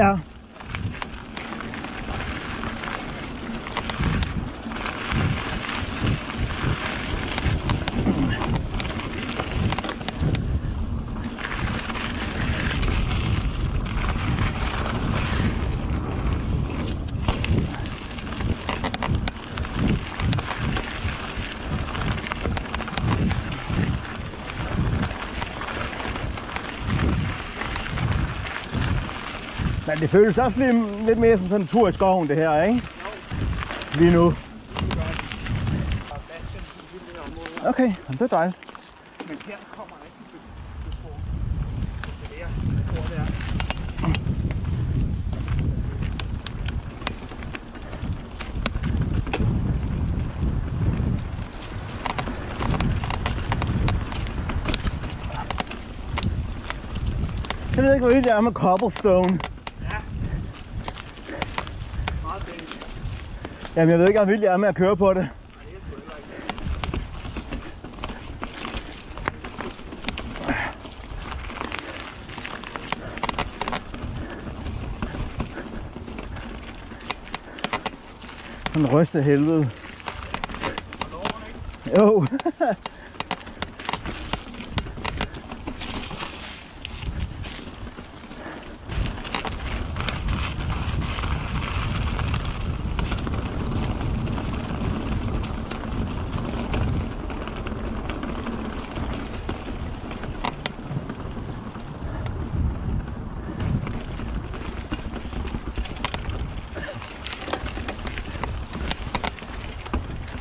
Ja. Det føles også lidt, lidt mere som sådan en tur i skoven, det her, ikke? Lige nu. Okay, jamen, det er dejligt. Men her kommer rigtig. Det er der, jeg ved ikke, hvor det er med cobblestone. Meget dejligt. Jamen, jeg ved ikke, hvor vildt jeg er med at køre på det. Den ryste helvede. Jo.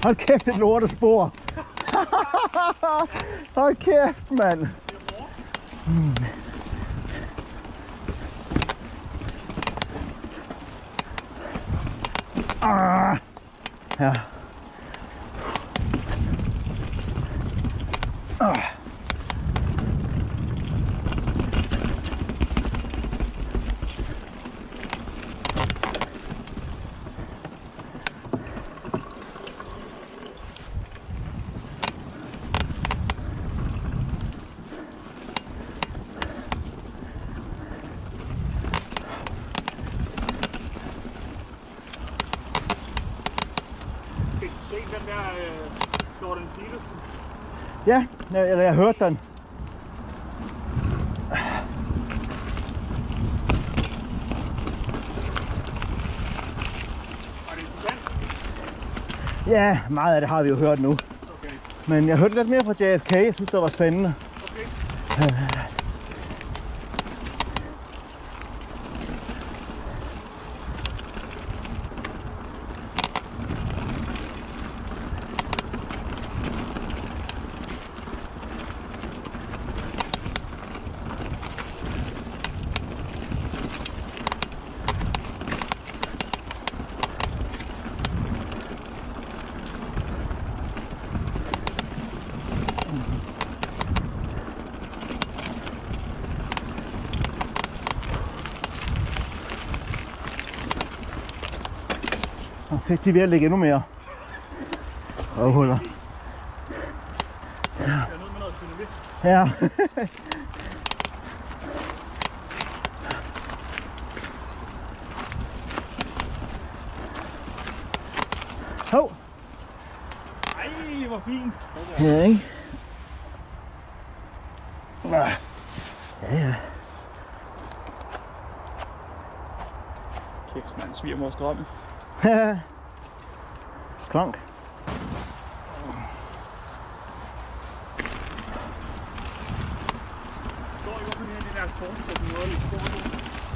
Hold kæft, et lortespor. Hold kæft, mand. Mm. Ah. Ja. Ah. Der øh, Jordan Peterson? Ja, eller jeg hørte den. Ja, meget af det har vi jo hørt nu. Okay. Men jeg hørte lidt mere fra JFK. Jeg synes, det var spændende. Okay. Og fedt, de er ved at lægge endnu mere. Røvhuller. Er dynamit. Ja. Hov. Ej, hvor fint. Ja, ikke? Ja, ja. Kæft, mand. Svigermors drømme. Med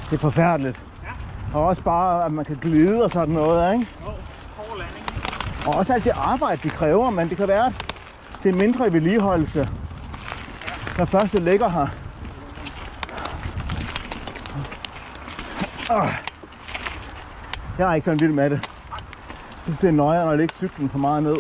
det er forfærdeligt. Ja. Og også bare, at man kan glide og sådan noget, ikke? Hård landing. Og også alt det arbejde, de kræver, men det kan være, at det er mindre i vedligeholdelse, når først det ligger her. Ah. Jeg er ikke sådan vild med det. Jeg synes, det er nøjere at lægge cyklen for meget ned.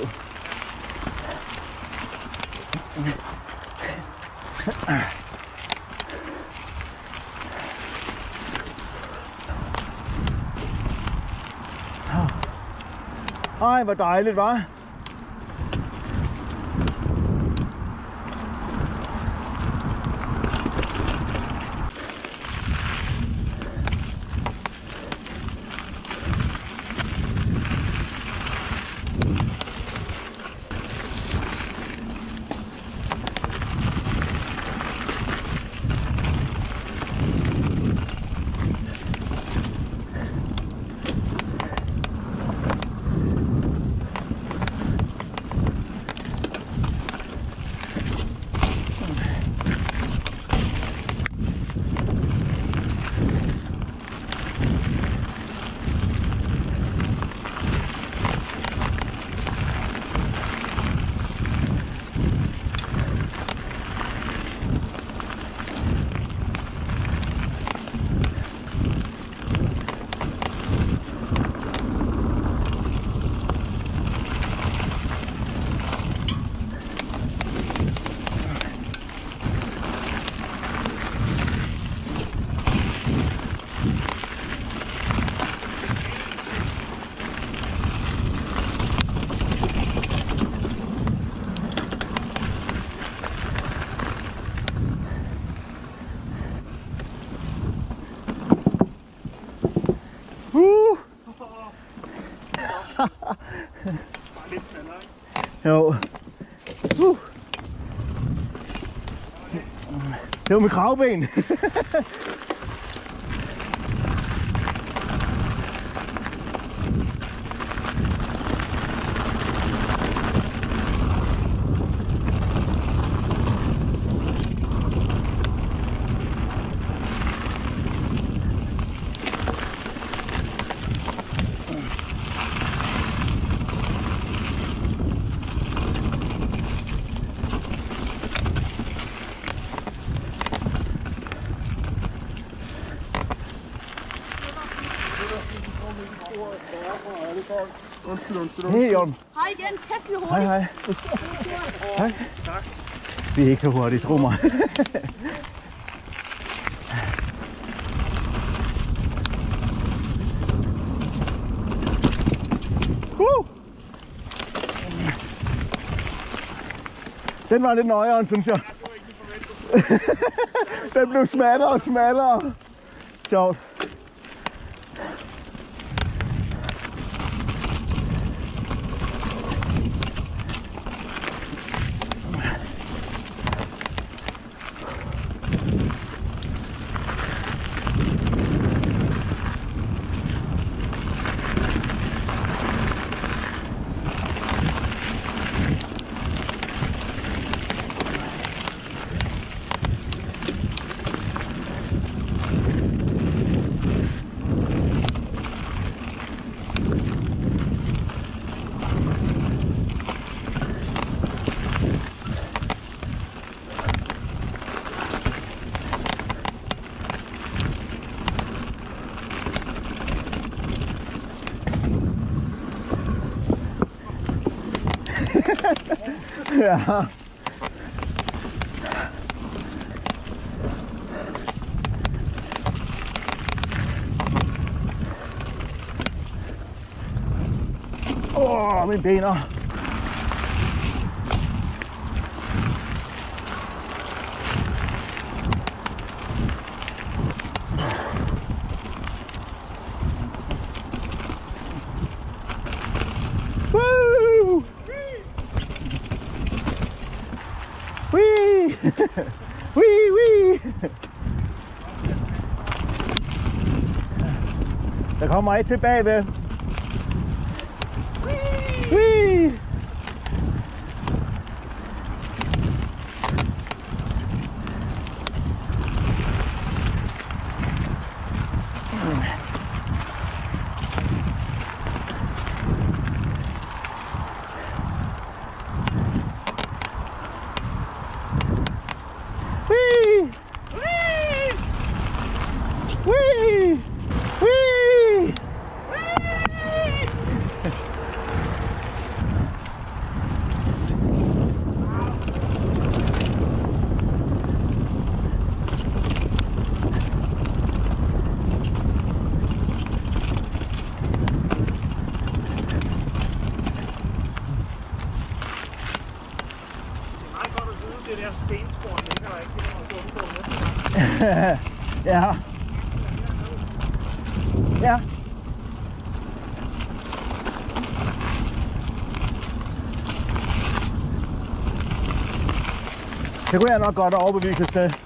Ej, hvor dejligt, var. Uh! Bare lidt? Jo. Uh! Det var med kravben. Jørgen. Hej igen. Kæft, vi er Hej, hurtigt. hej. Hej. Tak. Vi er ikke så hurtige, tro mig. uh! Den var lidt nøjere, synes jeg. Den blev smallere og smallere. Sjovt. down. Oh, I'm in Bina. Der kommer et tilbage ved. Wee! Wee! Wee! Wee! Det er meget godt at vide, det der stenspor ligger der ikke. Det må man undgå næste gang. Ja. Ja. Det kunne jeg nok godt overbevises til.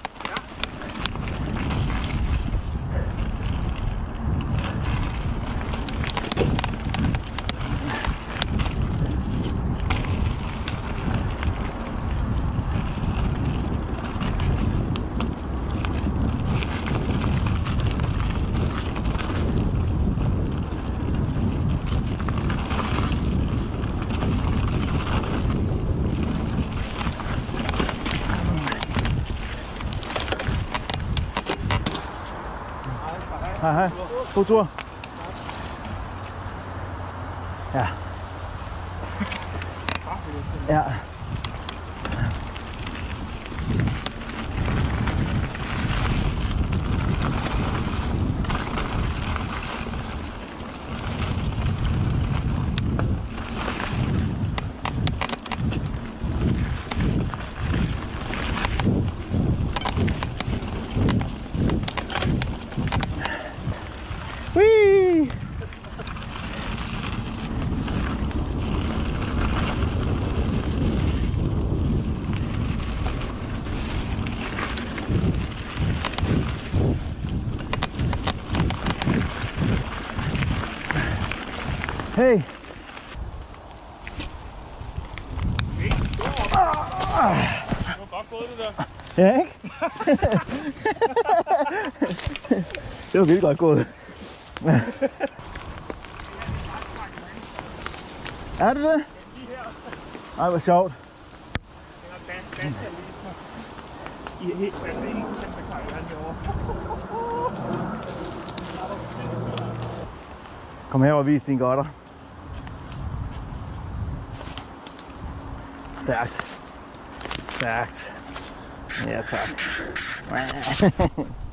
Hej. God tur. Ja. Ja. Ja, ikke? det var vildt godt gået. er det det? Ej, hvor sjovt. Er. I er helt fast, det er ikke sådan, der klarer han herovre. Kom her og vis dine godter. Stærkt. Stærkt. Ja, tak.